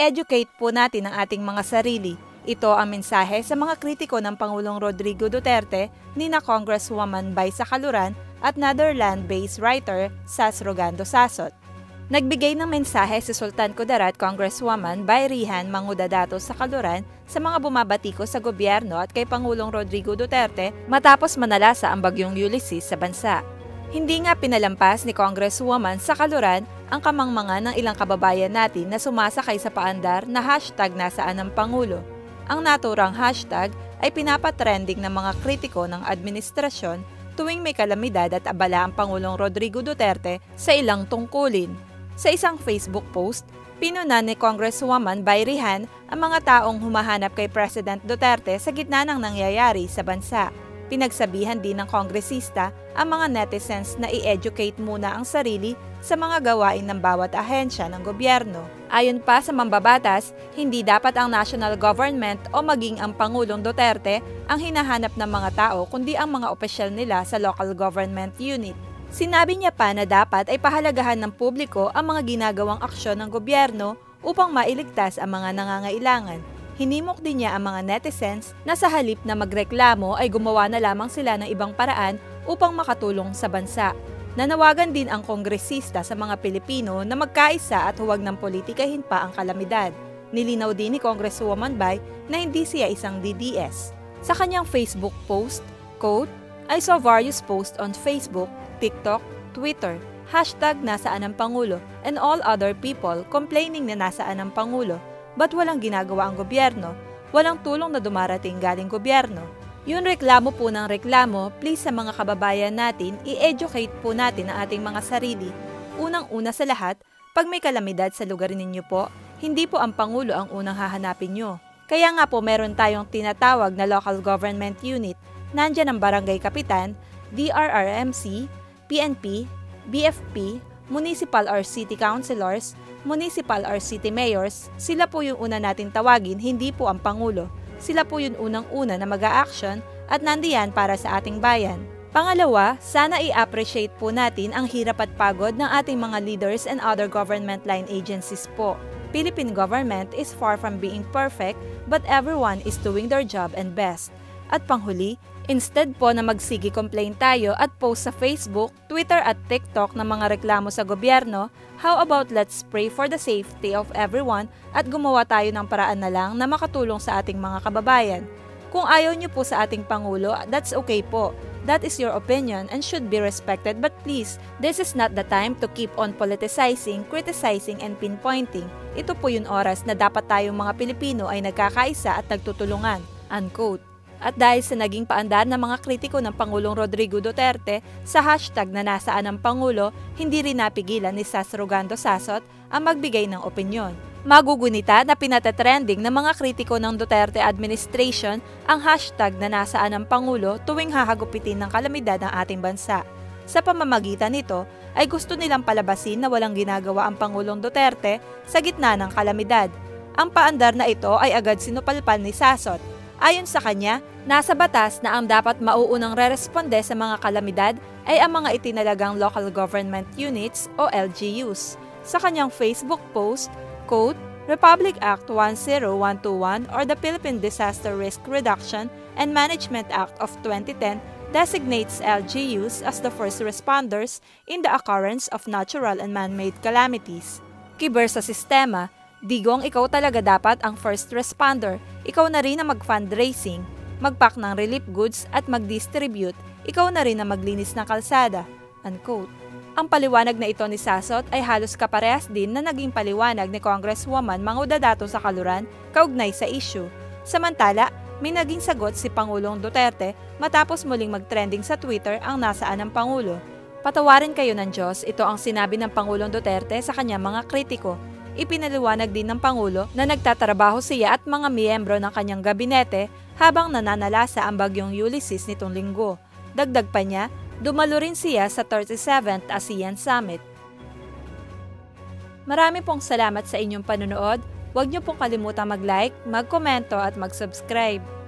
I-educate po natin ang ating mga sarili. Ito ang mensahe sa mga kritiko ng Pangulong Rodrigo Duterte ni na Congresswoman Bay Sakaluran at Netherland-based writer Sas Rogando Sasot. Nagbigay ng mensahe si Sultan Kudarat Congresswoman Rihan Mangudadato sa Kaluran sa mga bumabatiko sa gobyerno at kay Pangulong Rodrigo Duterte matapos manalasa ang bagyong Ulysses sa bansa. Hindi nga pinalampas ni Congresswoman sa Kaluran ang kamangmangan ng ilang kababayan natin na sumasakay sa paandar na hashtag nasaan ng Pangulo. Ang naturang hashtag ay pinapatrending ng mga kritiko ng administrasyon tuwing may kalamidad at abala ang Pangulong Rodrigo Duterte sa ilang tungkulin. Sa isang Facebook post, pinuna ni Congresswoman Bayrihan ang mga taong humahanap kay President Duterte sa gitna ng nangyayari sa bansa. Pinagsabihan din ng kongresista ang mga netizens na i-educate muna ang sarili sa mga gawain ng bawat ahensya ng gobyerno. Ayon pa sa mambabatas, hindi dapat ang national government o maging ang Pangulong Duterte ang hinahanap ng mga tao kundi ang mga opisyal nila sa local government unit. Sinabi niya pa na dapat ay pahalagahan ng publiko ang mga ginagawang aksyon ng gobyerno upang mailigtas ang mga nangangailangan. Hinimok din niya ang mga netizens na sa halip na magreklamo ay gumawa na lamang sila ng ibang paraan upang makatulong sa bansa. Nanawagan din ang kongresista sa mga Pilipino na magkaisa at huwag ng politikahin pa ang kalamidad. Nilinaw din ni Congresswoman Bay na hindi siya isang DDS. Sa kanyang Facebook post, quote, I saw various posts on Facebook TikTok, Twitter, hashtag nasaan ang Pangulo, and all other people complaining na nasaan ang Pangulo. Ba't walang ginagawa ang gobyerno? Walang tulong na dumarating galing gobyerno. Yung reklamo po ng reklamo, please sa mga kababayan natin, i-educate po natin ang ating mga sarili. Unang-una sa lahat, pag may kalamidad sa lugar ninyo po, hindi po ang Pangulo ang unang hahanapin nyo. Kaya nga po meron tayong tinatawag na local government unit. Nandyan ang barangay kapitan, DRRMC, PNP, BFP, municipal or city councilors, municipal or city mayors, sila po yung una natin tawagin, hindi po ang Pangulo. Sila po yung unang-una na mag action at nandiyan para sa ating bayan. Pangalawa, sana i-appreciate po natin ang hirap at pagod ng ating mga leaders and other government line agencies po. Philippine government is far from being perfect but everyone is doing their job and best. At panghuli, Instead po na magsigi complain tayo at post sa Facebook, Twitter at TikTok ng mga reklamo sa gobyerno, how about let's pray for the safety of everyone at gumawa tayo ng paraan na lang na makatulong sa ating mga kababayan. Kung ayaw niyo po sa ating Pangulo, that's okay po. That is your opinion and should be respected but please, this is not the time to keep on politicizing, criticizing, and pinpointing. Ito po yung oras na dapat tayong mga Pilipino ay nagkakaisa at nagtutulungan. Unquote. At dahil sa naging paandar ng mga kritiko ng Pangulong Rodrigo Duterte sa hashtag na nasaan ang Pangulo, hindi rin napigilan ni Sas Rogando Sasot ang magbigay ng opinyon. Magugunita na pinatetrending ng mga kritiko ng Duterte administration ang hashtag na nasaan ang Pangulo tuwing hahagupitin ng kalamidad ng ating bansa. Sa pamamagitan nito, ay gusto nilang palabasin na walang ginagawa ang Pangulong Duterte sa gitna ng kalamidad. Ang paandar na ito ay agad sinupalpal ni Sasot Ayon sa kanya, nasa batas na ang dapat mauunang re-responde sa mga kalamidad ay ang mga itinalagang local government units o LGUs. Sa kanyang Facebook post, quote, Republic Act 10121 or the Philippine Disaster Risk Reduction and Management Act of 2010 designates LGUs as the first responders in the occurrence of natural and man-made calamities. Kiber sa sistema, Digong, ikaw talaga dapat ang first responder. Ikaw na rin ang mag-fundraising, mag-pack ng relief goods at mag-distribute. Ikaw na rin ang maglinis ng kalsada. Unquote. Ang paliwanag na ito ni Sasot ay halos kaparehas din na naging paliwanag ni Congresswoman Mangudadato sa Kaluran kaugnay sa issue. Samantala, may naging sagot si Pangulong Duterte matapos muling mag-trending sa Twitter ang nasaan ng Pangulo. Patawarin kayo ng Diyos, ito ang sinabi ng Pangulong Duterte sa kanyang mga kritiko ipinaliwanag din ng Pangulo na nagtatrabaho siya at mga miyembro ng kanyang gabinete habang nananalasa ang bagyong Ulysses nitong linggo. Dagdag pa niya, dumalo rin siya sa 37th ASEAN Summit. Marami pong salamat sa inyong panonood. Huwag niyo pong kalimutang mag-like, mag-komento at mag-subscribe.